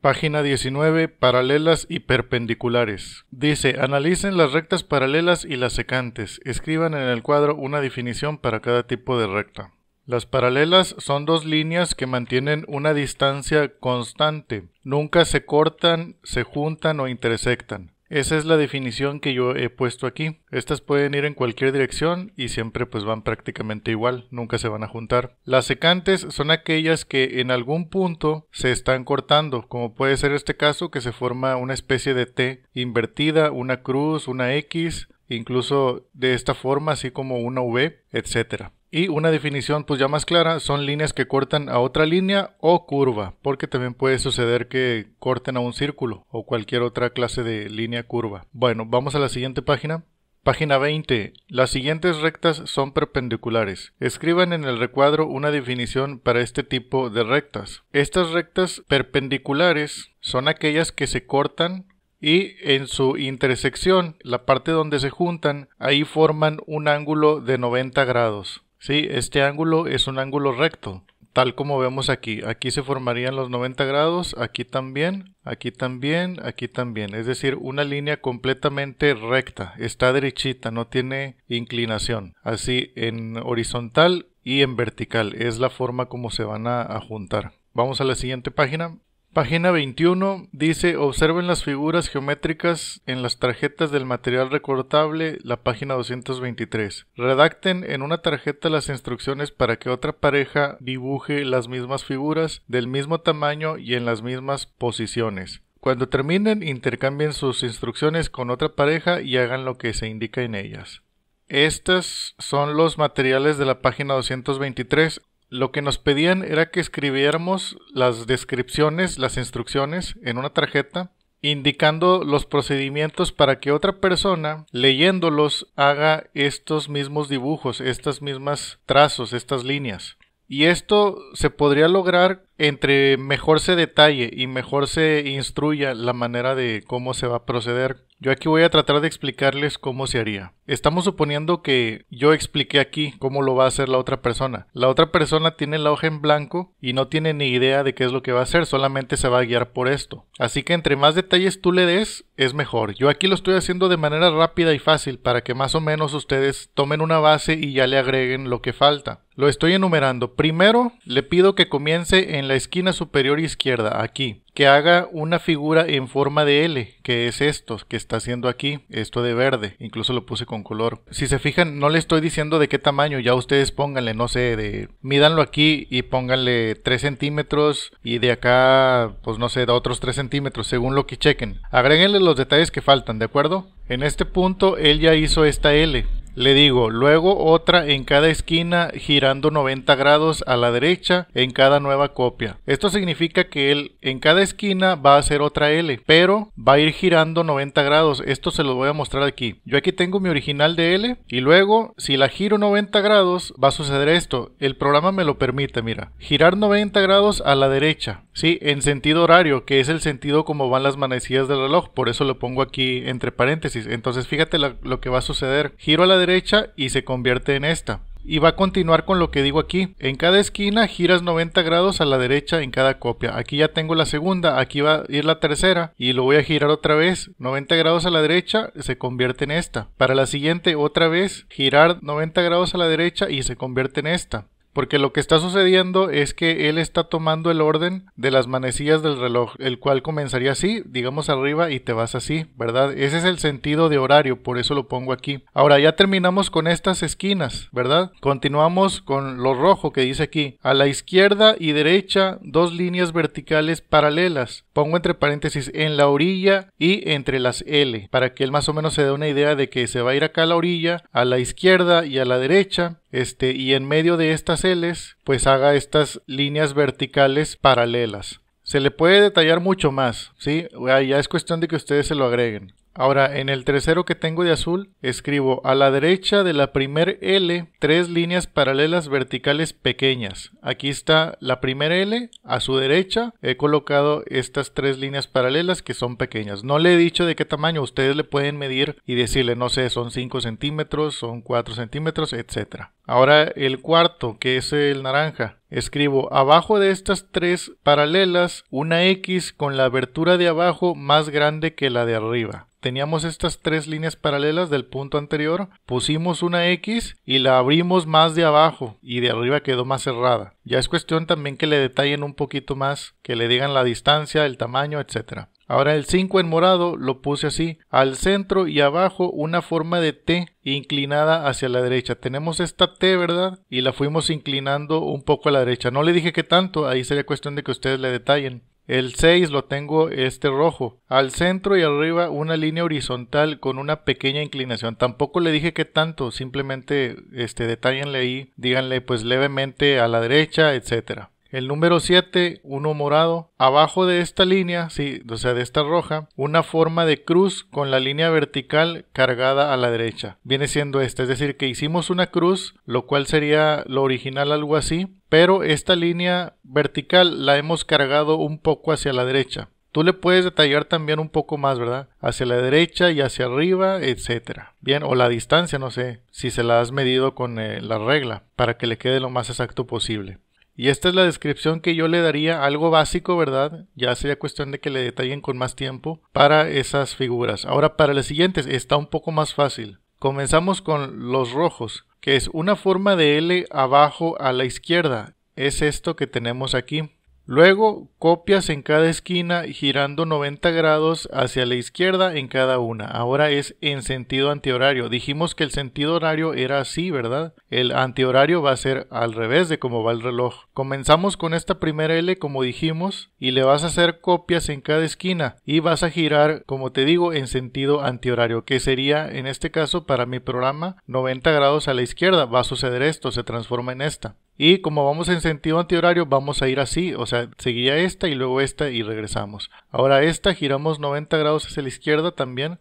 Página 19. Paralelas y perpendiculares. Dice, analicen las rectas paralelas y las secantes. Escriban en el cuadro una definición para cada tipo de recta. Las paralelas son dos líneas que mantienen una distancia constante. Nunca se cortan, se juntan o intersectan. Esa es la definición que yo he puesto aquí. Estas pueden ir en cualquier dirección y siempre pues van prácticamente igual, nunca se van a juntar. Las secantes son aquellas que en algún punto se están cortando, como puede ser este caso que se forma una especie de T invertida, una cruz, una X, incluso de esta forma así como una V, etcétera. Y una definición pues ya más clara son líneas que cortan a otra línea o curva, porque también puede suceder que corten a un círculo o cualquier otra clase de línea curva. Bueno, vamos a la siguiente página. Página 20. Las siguientes rectas son perpendiculares. Escriban en el recuadro una definición para este tipo de rectas. Estas rectas perpendiculares son aquellas que se cortan y en su intersección, la parte donde se juntan, ahí forman un ángulo de 90 grados. Sí, este ángulo es un ángulo recto, tal como vemos aquí. Aquí se formarían los 90 grados, aquí también, aquí también, aquí también. Es decir, una línea completamente recta, está derechita, no tiene inclinación. Así en horizontal y en vertical. Es la forma como se van a, a juntar. Vamos a la siguiente página. Página 21 dice observen las figuras geométricas en las tarjetas del material recortable, la página 223. Redacten en una tarjeta las instrucciones para que otra pareja dibuje las mismas figuras del mismo tamaño y en las mismas posiciones. Cuando terminen, intercambien sus instrucciones con otra pareja y hagan lo que se indica en ellas. Estos son los materiales de la página 223 lo que nos pedían era que escribiéramos las descripciones, las instrucciones en una tarjeta indicando los procedimientos para que otra persona leyéndolos haga estos mismos dibujos, estas mismas trazos, estas líneas. Y esto se podría lograr entre mejor se detalle y mejor se instruya la manera de cómo se va a proceder. Yo aquí voy a tratar de explicarles cómo se haría. Estamos suponiendo que yo expliqué aquí cómo lo va a hacer la otra persona. La otra persona tiene la hoja en blanco y no tiene ni idea de qué es lo que va a hacer, solamente se va a guiar por esto. Así que entre más detalles tú le des, es mejor. Yo aquí lo estoy haciendo de manera rápida y fácil para que más o menos ustedes tomen una base y ya le agreguen lo que falta. Lo estoy enumerando. Primero, le pido que comience en la esquina superior izquierda, aquí que haga una figura en forma de L, que es esto que está haciendo aquí, esto de verde, incluso lo puse con color. Si se fijan, no le estoy diciendo de qué tamaño, ya ustedes pónganle, no sé, de mídanlo aquí y pónganle 3 centímetros y de acá, pues no sé, de otros 3 centímetros, según lo que chequen. Agréguenle los detalles que faltan, ¿de acuerdo? En este punto él ya hizo esta L, le digo, luego otra en cada esquina girando 90 grados a la derecha en cada nueva copia. Esto significa que él en cada esquina va a hacer otra L, pero va a ir girando 90 grados. Esto se lo voy a mostrar aquí. Yo aquí tengo mi original de L y luego si la giro 90 grados va a suceder esto. El programa me lo permite, mira. Girar 90 grados a la derecha. Sí, en sentido horario, que es el sentido como van las manecillas del reloj. Por eso lo pongo aquí entre paréntesis. Entonces fíjate lo, que va a suceder. Giro a la derecha y se convierte en esta. Y va a continuar con lo que digo aquí. En cada esquina giras 90 grados a la derecha en cada copia. Aquí ya tengo la segunda, aquí va a ir la tercera y lo voy a girar otra vez. 90 grados a la derecha se convierte en esta. Para la siguiente otra vez girar 90 grados a la derecha y se convierte en esta. Porque lo que está sucediendo es que él está tomando el orden de las manecillas del reloj, el cual comenzaría así, digamos arriba y te vas así, ¿verdad? Ese es el sentido de horario, por eso lo pongo aquí. Ahora ya terminamos con estas esquinas, ¿verdad? Continuamos con lo rojo que dice aquí. A la izquierda y derecha, dos líneas verticales paralelas. Pongo entre paréntesis en la orilla y entre las L, para que él más o menos se dé una idea de que se va a ir acá a la orilla, a la izquierda y a la derecha, este, y en medio de estas L's, pues haga estas líneas verticales paralelas. Se le puede detallar mucho más, ¿sí? Ya es cuestión de que ustedes se lo agreguen. Ahora, en el tercero que tengo de azul, escribo a la derecha de la primer L tres líneas paralelas verticales pequeñas. Aquí está la primera L, a su derecha he colocado estas tres líneas paralelas que son pequeñas. No le he dicho de qué tamaño, ustedes le pueden medir y decirle, no sé, son 5 centímetros, son 4 centímetros, etc. Ahora el cuarto, que es el naranja, escribo abajo de estas tres paralelas una X con la abertura de abajo más grande que la de arriba. Teníamos estas tres líneas paralelas del punto anterior, pusimos una X y la abrimos más de abajo y de arriba quedó más cerrada. Ya es cuestión también que le detallen un poquito más, que le digan la distancia, el tamaño, etc. Ahora el 5 en morado lo puse así, al centro y abajo una forma de T inclinada hacia la derecha. Tenemos esta T, ¿verdad? Y la fuimos inclinando un poco a la derecha. No le dije que tanto, ahí sería cuestión de que ustedes le detallen. El 6 lo tengo este rojo. Al centro y arriba una línea horizontal con una pequeña inclinación. Tampoco le dije que tanto, simplemente este detállenle ahí, díganle pues levemente a la derecha, etcétera. El número 7, uno morado. Abajo de esta línea, sí, o sea, de esta roja, una forma de cruz con la línea vertical cargada a la derecha. Viene siendo esta, es decir, que hicimos una cruz, lo cual sería lo original algo así, pero esta línea vertical la hemos cargado un poco hacia la derecha. Tú le puedes detallar también un poco más, ¿verdad? Hacia la derecha y hacia arriba, etcétera. Bien, o la distancia, no sé, si se la has medido con eh, la regla, para que le quede lo más exacto posible. Y esta es la descripción que yo le daría, algo básico, ¿verdad? Ya sería cuestión de que le detallen con más tiempo para esas figuras. Ahora para las siguientes está un poco más fácil. Comenzamos con los rojos, que es una forma de L abajo a la izquierda. Es esto que tenemos aquí. Luego copias en cada esquina girando 90 grados hacia la izquierda en cada una. Ahora es en sentido antihorario. Dijimos que el sentido horario era así, ¿verdad? El antihorario va a ser al revés de cómo va el reloj. Comenzamos con esta primera L como dijimos y le vas a hacer copias en cada esquina y vas a girar, como te digo, en sentido antihorario, que sería en este caso para mi programa 90 grados a la izquierda. Va a suceder esto, se transforma en esta. Y como vamos en sentido antihorario, vamos a ir así, o sea, seguiría esta y luego esta y regresamos. Ahora esta, giramos 90 grados hacia la izquierda también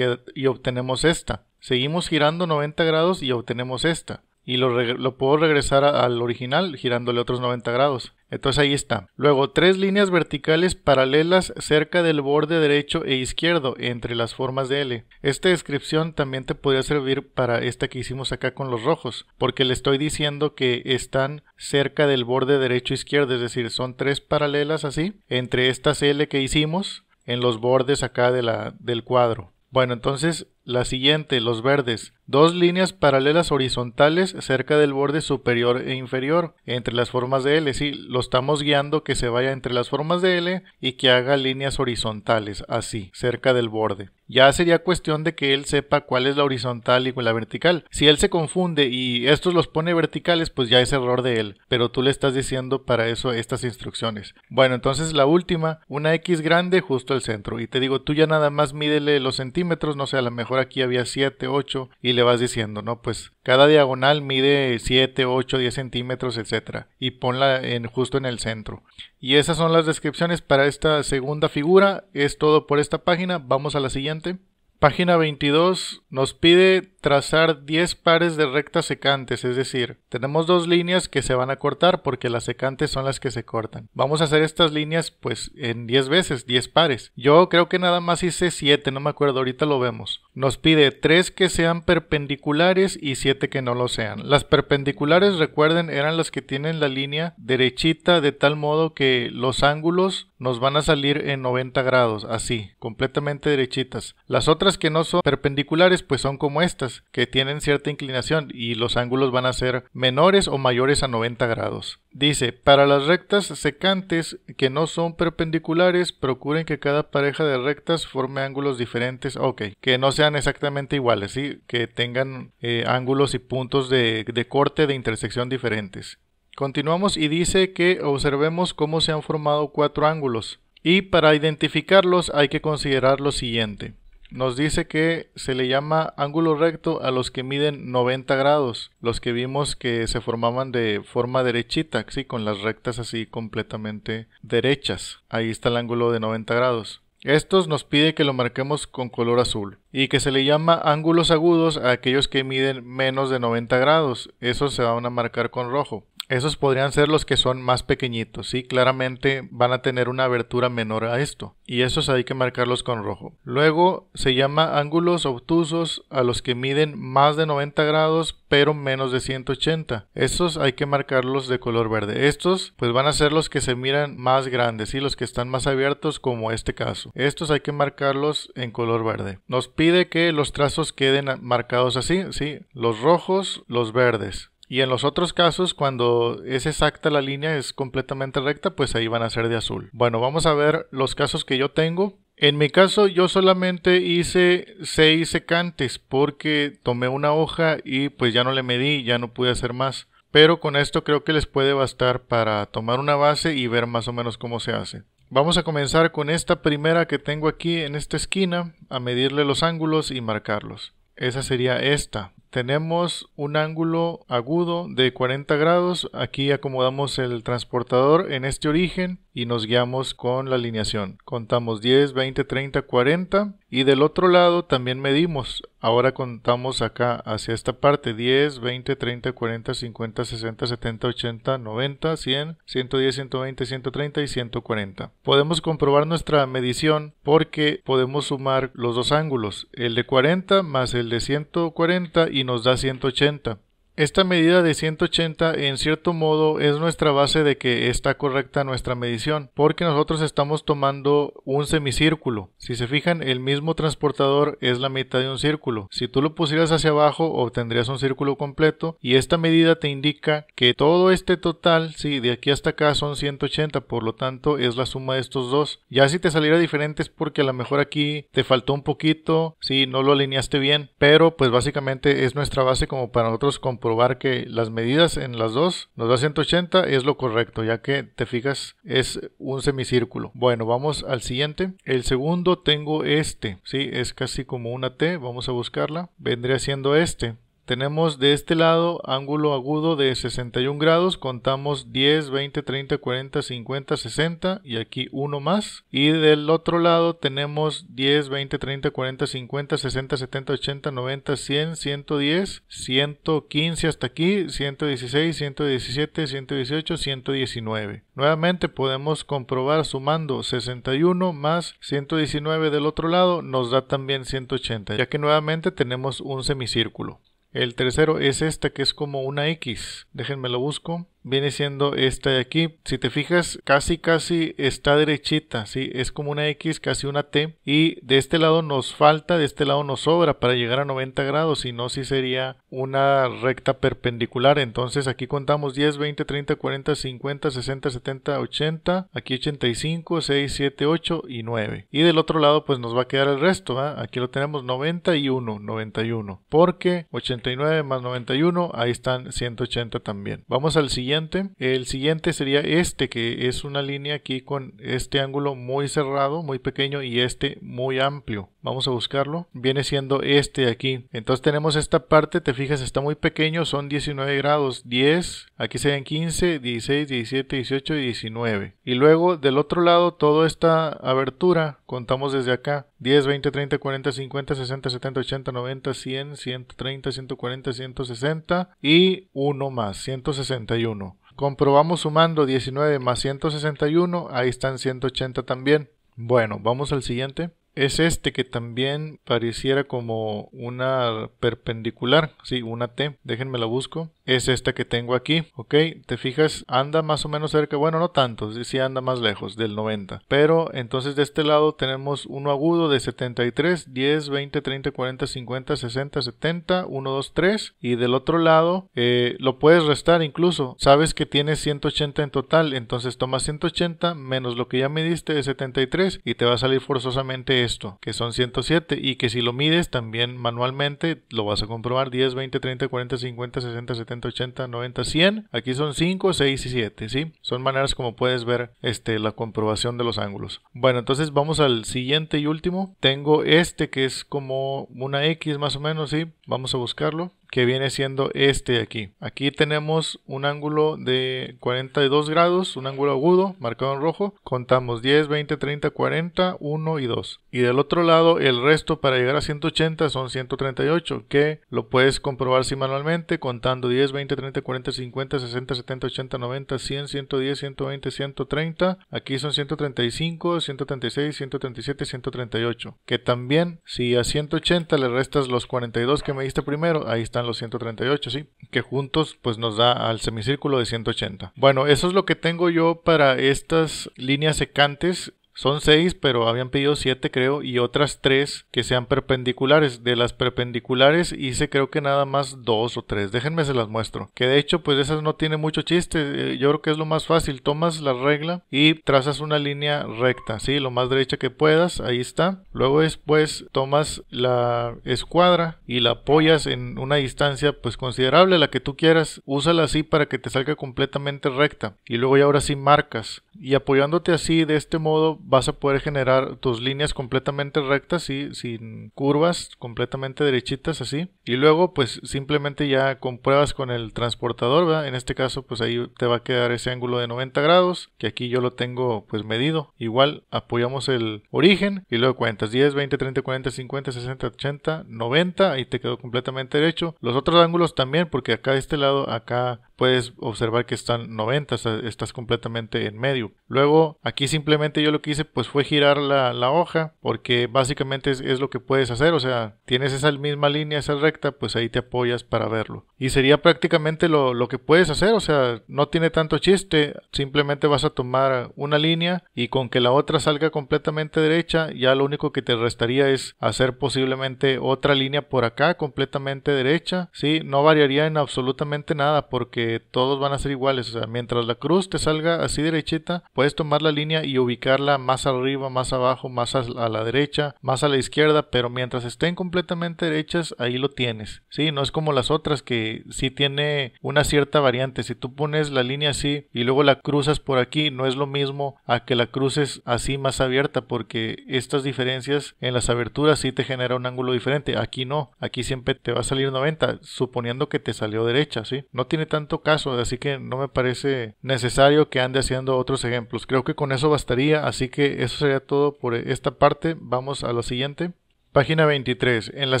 y obtenemos esta. Seguimos girando 90 grados y obtenemos esta y lo, puedo regresar al original girándole otros 90 grados. Entonces ahí está. Luego, tres líneas verticales paralelas cerca del borde derecho e izquierdo entre las formas de L. Esta descripción también te podría servir para esta que hicimos acá con los rojos, porque le estoy diciendo que están cerca del borde derecho e izquierdo, es decir, son tres paralelas así entre estas L que hicimos en los bordes acá de la, del cuadro. Bueno, entonces la siguiente, los verdes. Dos líneas paralelas horizontales cerca del borde superior e inferior entre las formas de L. Sí, lo estamos guiando que se vaya entre las formas de L y que haga líneas horizontales, así, cerca del borde. Ya sería cuestión de que él sepa cuál es la horizontal y cuál la vertical. Si él se confunde y estos los pone verticales, pues ya es error de él. Pero tú le estás diciendo para eso estas instrucciones. Bueno, entonces la última, una X grande justo al centro. Y te digo, tú ya nada más mídele los centímetros, no sé, a lo mejor aquí había 7, 8 y le vas diciendo, ¿no? Pues cada diagonal mide 7, 8, 10 centímetros, etcétera y ponla en, justo en el centro. Y esas son las descripciones para esta segunda figura. Es todo por esta página. Vamos a la siguiente. Página 22 nos pide trazar 10 pares de rectas secantes, es decir, tenemos dos líneas que se van a cortar porque las secantes son las que se cortan. Vamos a hacer estas líneas pues en 10 veces, 10 pares. Yo creo que nada más hice 7, no me acuerdo, ahorita lo vemos. Nos pide 3 que sean perpendiculares y 7 que no lo sean. Las perpendiculares, recuerden, eran las que tienen la línea derechita de tal modo que los ángulos nos van a salir en 90 grados, así, completamente derechitas. Las otras que no son perpendiculares pues son como estas, que tienen cierta inclinación y los ángulos van a ser menores o mayores a 90 grados. Dice, para las rectas secantes que no son perpendiculares, procuren que cada pareja de rectas forme ángulos diferentes, ok, que no sean exactamente iguales, ¿sí? que tengan eh, ángulos y puntos de corte de intersección diferentes. Continuamos y dice que observemos cómo se han formado cuatro ángulos. Y para identificarlos hay que considerar lo siguiente nos dice que se le llama ángulo recto a los que miden 90 grados, los que vimos que se formaban de forma derechita, ¿sí? con las rectas así completamente derechas. Ahí está el ángulo de 90 grados. Estos nos pide que lo marquemos con color azul y que se le llama ángulos agudos a aquellos que miden menos de 90 grados. Esos se van a marcar con rojo. Esos podrían ser los que son más pequeñitos, ¿sí? Claramente van a tener una abertura menor a esto. Y esos hay que marcarlos con rojo. Luego se llama ángulos obtusos a los que miden más de 90 grados pero menos de 180. Estos hay que marcarlos de color verde. Estos pues van a ser los que se miran más grandes, ¿sí? Los que están más abiertos como este caso. Estos hay que marcarlos en color verde. Nos pide que los trazos queden marcados así, ¿sí? Los rojos, los verdes. Y en los otros casos, cuando es exacta la línea, es completamente recta, pues ahí van a ser de azul. Bueno, vamos a ver los casos que yo tengo. En mi caso, yo solamente hice 6 secantes porque tomé una hoja y pues ya no le medí, ya no pude hacer más. Pero con esto creo que les puede bastar para tomar una base y ver más o menos cómo se hace. Vamos a comenzar con esta primera que tengo aquí en esta esquina, a medirle los ángulos y marcarlos. Esa sería esta tenemos un ángulo agudo de 40 grados. Aquí acomodamos el transportador en este origen y nos guiamos con la alineación. Contamos 10, 20, 30, 40 y del otro lado también medimos. Ahora contamos acá hacia esta parte 10, 20, 30, 40, 50, 60, 70, 80, 90, 100, 110, 120, 130 y 140. Podemos comprobar nuestra medición porque podemos sumar los dos ángulos, el de 40 más el de 140 y nos da 180. Esta medida de 180 en cierto modo es nuestra base de que está correcta nuestra medición, porque nosotros estamos tomando un semicírculo. Si se fijan, el mismo transportador es la mitad de un círculo. Si tú lo pusieras hacia abajo, obtendrías un círculo completo y esta medida te indica que todo este total, si de aquí hasta acá son 180, por lo tanto es la suma de estos dos. Ya si te saliera diferente es porque a lo mejor aquí te faltó un poquito, si no lo alineaste bien, pero pues básicamente es nuestra base como para nosotros probar que las medidas en las dos nos da 180 es lo correcto, ya que te fijas es un semicírculo. Bueno, vamos al siguiente. El segundo tengo este, sí, es casi como una T, vamos a buscarla. Vendría siendo este. Tenemos de este lado ángulo agudo de 61 grados, contamos 10, 20, 30, 40, 50, 60 y aquí uno más. Y del otro lado tenemos 10, 20, 30, 40, 50, 60, 70, 80, 90, 100, 110, 115 hasta aquí, 116, 117, 118, 119. Nuevamente podemos comprobar sumando 61 más 119 del otro lado nos da también 180, ya que nuevamente tenemos un semicírculo. El tercero es esta que es como una X. Déjenme lo busco viene siendo esta de aquí. Si te fijas, casi casi está derechita, ¿sí? Es como una X, casi una T. Y de este lado nos falta, de este lado nos sobra para llegar a 90 grados. Si no, sí sería una recta perpendicular. Entonces aquí contamos 10, 20, 30, 40, 50, 60, 70, 80. Aquí 85, 6, 7, 8 y 9. Y del otro lado pues nos va a quedar el resto. Aquí lo tenemos 91, 91. Porque 89 más 91, ahí están 180 también. Vamos al siguiente el siguiente sería este, que es una línea aquí con este ángulo muy cerrado, muy pequeño y este muy amplio. Vamos a buscarlo. Viene siendo este de aquí. Entonces tenemos esta parte, te fijas, está muy pequeño, son 19 grados. 10, aquí serían 15, 16, 17, 18 y 19. Y luego del otro lado, toda esta abertura, contamos desde acá. 10, 20, 30, 40, 50, 60, 70, 80, 90, 100, 130, 140, 160 y uno más, 161. Comprobamos sumando 19 más 161, ahí están 180 también. Bueno, vamos al siguiente es este que también pareciera como una perpendicular, sí, una T, déjenme la busco, es esta que tengo aquí, ok, te fijas, anda más o menos cerca, bueno, no tanto, sí, anda más lejos del 90, pero entonces de este lado tenemos uno agudo de 73, 10, 20, 30, 40, 50, 60, 70, 1, 2, 3, y del otro lado eh, lo puedes restar incluso, sabes que tienes 180 en total, entonces tomas 180 menos lo que ya mediste de 73 y te va a salir forzosamente esto, que son 107 y que si lo mides también manualmente lo vas a comprobar 10, 20, 30, 40, 50, 60, 70, 80, 90, 100. Aquí son 5, 6 y 7, ¿sí? Son maneras como puedes ver este, la comprobación de los ángulos. Bueno, entonces vamos al siguiente y último. Tengo este que es como una X más o menos, ¿sí? Vamos a buscarlo que viene siendo este aquí. Aquí tenemos un ángulo de 42 grados, un ángulo agudo marcado en rojo. Contamos 10, 20, 30, 40, 1 y 2. Y del otro lado el resto para llegar a 180 son 138 que lo puedes comprobar si manualmente contando 10, 20, 30, 40, 50, 60, 70, 80, 90, 100, 110, 120, 130. Aquí son 135, 136, 137, 138. Que también si a 180 le restas los 42 que me diste primero, ahí están los 138, sí. Que juntos pues nos da al semicírculo de 180. Bueno, eso es lo que tengo yo para estas líneas secantes son seis, pero habían pedido siete, creo, y otras tres que sean perpendiculares. De las perpendiculares hice creo que nada más dos o tres. Déjenme se las muestro. Que de hecho, pues esas no tiene mucho chiste. Eh, yo creo que es lo más fácil. Tomas la regla y trazas una línea recta, ¿sí? Lo más derecha que puedas, ahí está. Luego después tomas la escuadra y la apoyas en una distancia pues considerable, la que tú quieras. Úsala así para que te salga completamente recta. Y luego ya ahora sí marcas. Y apoyándote así de este modo vas a poder generar tus líneas completamente rectas y sin curvas, completamente derechitas así. Y luego pues simplemente ya compruebas con el transportador, ¿verdad? En este caso pues ahí te va a quedar ese ángulo de 90 grados, que aquí yo lo tengo pues medido. Igual apoyamos el origen y luego cuentas 10, 20, 30, 40, 50, 60, 80, 90, ahí te quedó completamente derecho. Los otros ángulos también, porque acá de este lado, acá puedes observar que están 90, estás completamente en medio. Luego aquí simplemente yo lo que hice pues fue girar la, hoja porque básicamente es, lo que puedes hacer, o sea, tienes esa misma línea, esa recta, pues ahí te apoyas para verlo. Y sería prácticamente lo, lo que puedes hacer, o sea, no tiene tanto chiste, simplemente vas a tomar una línea y con que la otra salga completamente derecha, ya lo único que te restaría es hacer posiblemente otra línea por acá completamente derecha, ¿sí? No variaría en absolutamente nada porque todos van a ser iguales. O sea, mientras la cruz te salga así derechita, puedes tomar la línea y ubicarla más arriba, más abajo, más a la derecha, más a la izquierda, pero mientras estén completamente derechas, ahí lo tienes. Sí, no es como las otras que sí tiene una cierta variante. Si tú pones la línea así y luego la cruzas por aquí, no es lo mismo a que la cruces así más abierta, porque estas diferencias en las aberturas sí te genera un ángulo diferente. Aquí no, aquí siempre te va a salir 90, suponiendo que te salió derecha, ¿sí? No tiene tanto caso, así que no me parece necesario que ande haciendo otros ejemplos. Creo que con eso bastaría, así que eso sería todo por esta parte. Vamos a la siguiente. Página 23. En la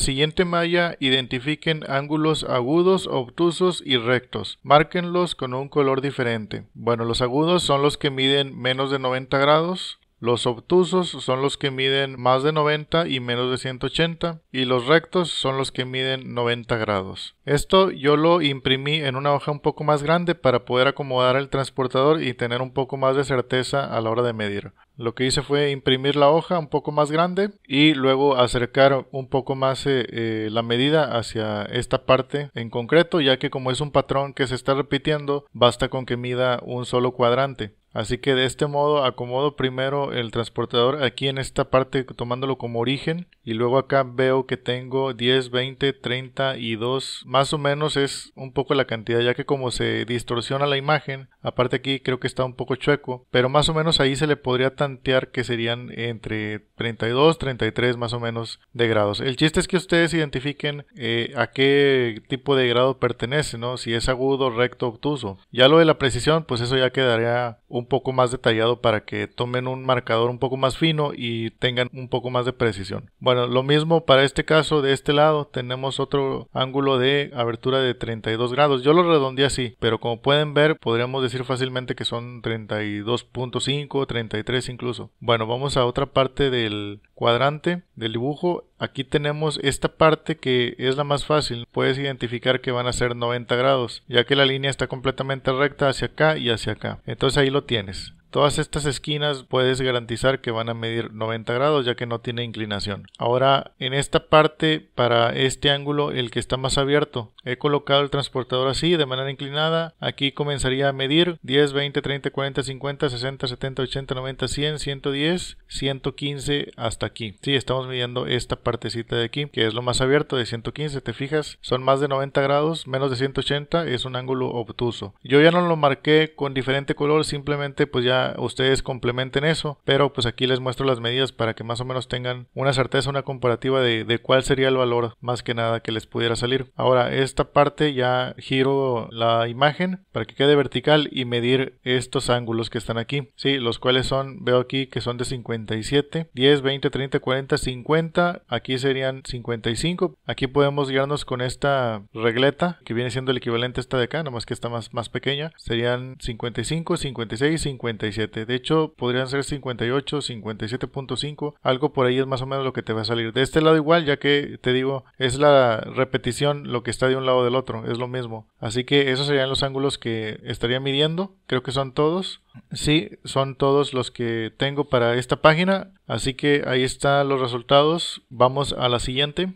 siguiente malla identifiquen ángulos agudos, obtusos y rectos. Márquenlos con un color diferente. Bueno, los agudos son los que miden menos de 90 grados, los obtusos son los que miden más de 90 y menos de 180 y los rectos son los que miden 90 grados. Esto yo lo imprimí en una hoja un poco más grande para poder acomodar el transportador y tener un poco más de certeza a la hora de medir. Lo que hice fue imprimir la hoja un poco más grande y luego acercar un poco más eh, eh, la medida hacia esta parte en concreto ya que como es un patrón que se está repitiendo basta con que mida un solo cuadrante. Así que de este modo acomodo primero el transportador aquí en esta parte tomándolo como origen y luego acá veo que tengo 10, 20, 30 y 2 más o menos es un poco la cantidad ya que como se distorsiona la imagen aparte aquí creo que está un poco chueco pero más o menos ahí se le podría tantear que serían entre 32, 33 más o menos de grados. El chiste es que ustedes identifiquen eh, a qué tipo de grado pertenece, ¿no? Si es agudo, recto, obtuso. Ya lo de la precisión pues eso ya quedaría un poco más detallado para que tomen un marcador un poco más fino y tengan un poco más de precisión. Bueno, lo mismo para este caso de este lado tenemos otro ángulo de abertura de 32 grados. Yo lo redondeé así, pero como pueden ver podríamos decir fácilmente que son 32.5, 33 incluso. Bueno, vamos a otra parte del cuadrante del dibujo. Aquí tenemos esta parte que es la más fácil. Puedes identificar que van a ser 90 grados, ya que la línea está completamente recta hacia acá y hacia acá. Entonces ahí lo tienes. Todas estas esquinas puedes garantizar que van a medir 90 grados ya que no tiene inclinación. Ahora en esta parte para este ángulo el que está más abierto he colocado el transportador así de manera inclinada. Aquí comenzaría a medir 10, 20, 30, 40, 50, 60, 70, 80, 90, 100, 110, 115 hasta aquí. Sí, estamos midiendo esta partecita de aquí que es lo más abierto de 115. Te fijas, son más de 90 grados, menos de 180 es un ángulo obtuso. Yo ya no lo marqué con diferente color, simplemente pues ya ustedes complementen eso, pero pues aquí les muestro las medidas para que más o menos tengan una certeza, una comparativa de, de cuál sería el valor más que nada que les pudiera salir. Ahora, esta parte ya giro la imagen para que quede vertical y medir estos ángulos que están aquí, sí, los cuales son, veo aquí que son de 57, 10, 20, 30, 40, 50, aquí serían 55, aquí podemos guiarnos con esta regleta que viene siendo el equivalente a esta de acá, nomás que está más, más pequeña, serían 55, 56, 57, de hecho podrían ser 58, 57.5, algo por ahí es más o menos lo que te va a salir. De este lado igual, ya que te digo, es la repetición lo que está de un lado del otro, es lo mismo. Así que esos serían los ángulos que estaría midiendo, creo que son todos. Sí, son todos los que tengo para esta página, así que ahí están los resultados. Vamos a la siguiente.